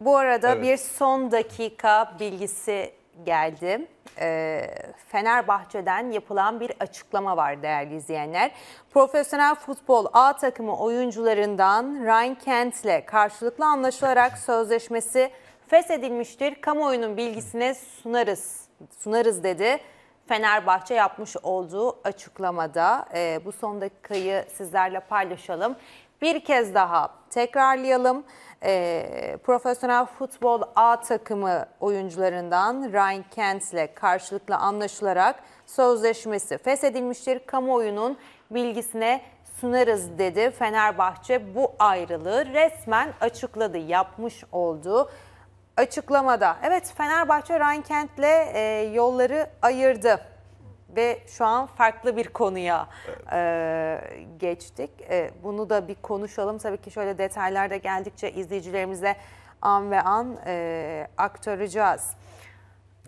Bu arada Evet. bir son dakika bilgisi geldi. Ee, Fenerbahçe'den yapılan bir açıklama var değerli izleyenler. Profesyonel futbol A takımı oyuncularından Ryan Kent'le karşılıklı anlaşılarak sözleşmesi feshedilmiştir. Kamuoyunun bilgisine sunarız, sunarız dedi. Fenerbahçe yapmış olduğu açıklamada Ee, bu son dakikayı sizlerle paylaşalım. Bir kez daha tekrarlayalım. Ee, Profesyonel Futbol A takımı oyuncularından Ryan Kent'le karşılıklı anlaşılarak sözleşmesi feshedilmiştir. Kamuoyunun bilgisine sunarız dedi. Fenerbahçe bu ayrılığı resmen açıkladı. Yapmış olduğu açıklamada. Evet Fenerbahçe Ryan Kent'le e, yolları ayırdı ve şu an farklı bir konuya e, geçtik. E, bunu da bir konuşalım. Tabii ki şöyle detaylar da geldikçe izleyicilerimize an ve an e, aktaracağız.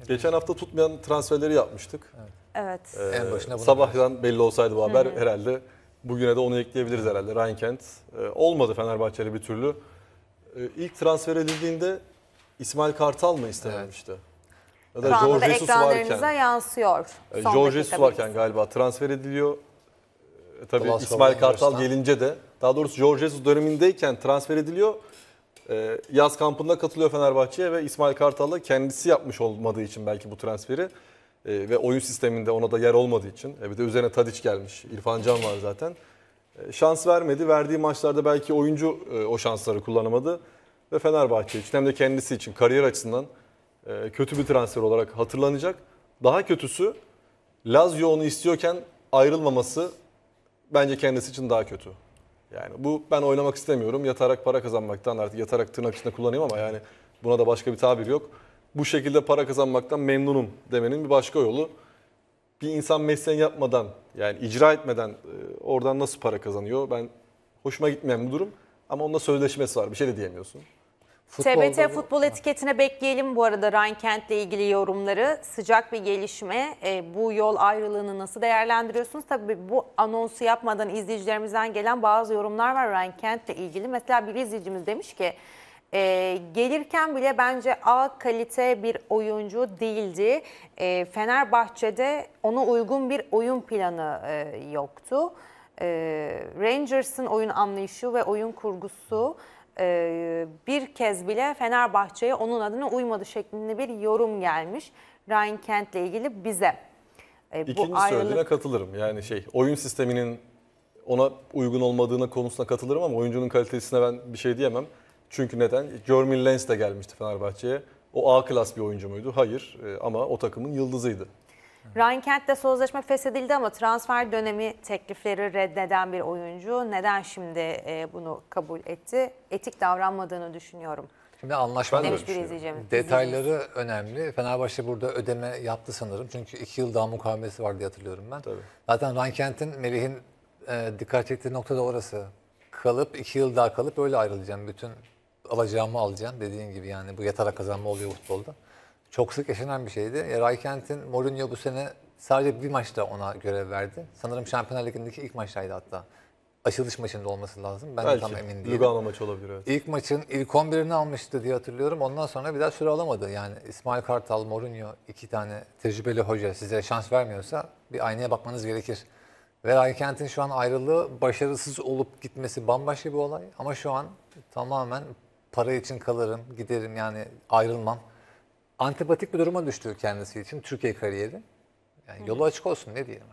Geçen hafta tutmayan transferleri yapmıştık. Evet. Ee, En başına sabahtan belli olsaydı bu haber herhalde bugüne de onu ekleyebiliriz herhalde. Ryan Kent e, olmadı Fenerbahçe'li bir türlü. E, ilk transfer edildiğinde İsmail Kartal mı istememişti? Ya Şu anda da Jesus ekranlarınıza varken, yansıyor. e, dakika Jesus varken galiba transfer ediliyor. E, tabii Glasgow İsmail Kartal gelince de daha doğrusu Jorge Jesus dönemindeyken transfer ediliyor. E, yaz kampında katılıyor Fenerbahçe'ye ve İsmail Kartal'la kendisi yapmış olmadığı için belki bu transferi e, ve oyun sisteminde ona da yer olmadığı için e, bir de üzerine Tadiç gelmiş. İrfan Can var zaten. E, şans vermedi. Verdiği maçlarda belki oyuncu e, o şansları kullanamadı ve Fenerbahçe için hem de kendisi için kariyer açısından e, kötü bir transfer olarak hatırlanacak. Daha kötüsü Lazio onu istiyorken ayrılmaması bence kendisi için daha kötü. Yani bu ben oynamak istemiyorum. Yatarak para kazanmaktan artık yatarak tırnak içinde kullanayım ama yani buna da başka bir tabir yok. Bu şekilde para kazanmaktan memnunum demenin bir başka yolu. Bir insan mesleğini yapmadan yani icra etmeden e, oradan nasıl para kazanıyor? Ben hoşuma gitmeyen bir durum. Ama onunla sözleşmesi var. Bir şey de diyemiyorsun. TBT Futbolda- futbol etiketine bekleyelim bu arada Ryan Kent'le ilgili yorumları. Sıcak bir gelişme. E, bu yol ayrılığını nasıl değerlendiriyorsunuz? Tabii bu anonsu yapmadan izleyicilerimizden gelen bazı yorumlar var Ryan Kent'le ilgili. Mesela bir izleyicimiz demiş ki e, gelirken bile bence A kalite bir oyuncu değildi. E, Fenerbahçe'de ona uygun bir oyun planı e, yoktu. E, Rangers'ın oyun anlayışı ve oyun kurgusu e, bir kez bile Fenerbahçe'ye onun adına uymadı şeklinde bir yorum gelmiş. Ryan Kent'le ilgili bize. E, İkinci söylediğine katılırım. Yani şey oyun sisteminin ona uygun olmadığına konusuna katılırım ama oyuncunun kalitesine ben bir şey diyemem. Çünkü neden? Jermaine Lens de gelmişti Fenerbahçe'ye. O A klas bir oyuncu muydu? Hayır. Ee, ama o takımın yıldızıydı. Ryan Kent'le sözleşme feshedildi ama transfer dönemi teklifleri reddeden bir oyuncu. Neden şimdi e, bunu kabul etti? Etik davranmadığını düşünüyorum. Şimdi anlaşma Ben de Demiş bir izleyicimiz. detayları önemli. Fenerbahçe burada ödeme yaptı sanırım. Çünkü iki yıl daha mukavelesi var diye hatırlıyorum ben. Tabii. Zaten Ryan Kent'in Melih'in e, dikkat ettiği nokta da orası. Kalıp iki yıl daha kalıp öyle ayrılacağım. Bütün alacağımı alacağım dediğin gibi yani bu yatarak kazanma oluyor futbolda. Çok sık yaşanan bir şeydi. E, Ryan Kent'in Mourinho bu sene sadece bir maçta ona görev verdi. Sanırım Şampiyonlar Ligi'ndeki ilk maçtaydı hatta. Açılış maçında olması lazım. Ben de Belki tam emin değilim. Lugano maçı olabilir. Evet. İlk maçın ilk 11'ini almıştı diye hatırlıyorum. Ondan sonra bir daha süre alamadı. Yani İsmail Kartal, Mourinho iki tane tecrübeli hoca size şans vermiyorsa bir aynaya bakmanız gerekir. Ve Ray Kent'in şu an ayrılığı başarısız olup gitmesi bambaşka bir olay. Ama şu an tamamen para için kalırım, giderim yani ayrılmam. Antipatik bir duruma düştü kendisi için Türkiye kariyeri. Yani yolu açık olsun ne diyelim.